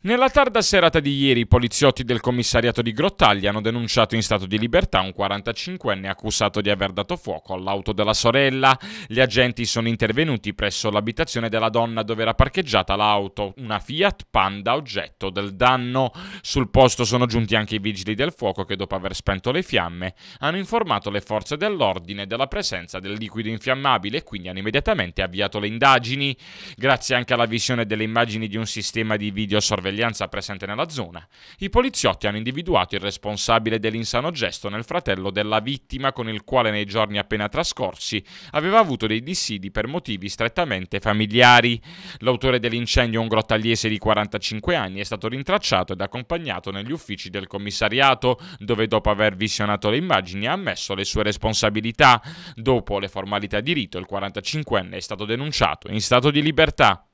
Nella tarda serata di ieri i poliziotti del commissariato di Grottaglia hanno denunciato in stato di libertà un 45enne accusato di aver dato fuoco all'auto della sorella. Gli agenti sono intervenuti presso l'abitazione della donna dove era parcheggiata l'auto, una Fiat Panda oggetto del danno. Sul posto sono giunti anche i vigili del fuoco che dopo aver spento le fiamme hanno informato le forze dell'ordine della presenza del liquido infiammabile e quindi hanno immediatamente avviato le indagini. Grazie anche alla visione delle immagini di un sistema di videosorveglianza sorveglianza presente nella zona, i poliziotti hanno individuato il responsabile dell'insano gesto nel fratello della vittima con il quale nei giorni appena trascorsi aveva avuto dei dissidi per motivi strettamente familiari. L'autore dell'incendio, un grottagliese di 45 anni, è stato rintracciato ed accompagnato negli uffici del commissariato, dove dopo aver visionato le immagini ha ammesso le sue responsabilità. Dopo le formalità di rito, il 45enne è stato denunciato in stato di libertà.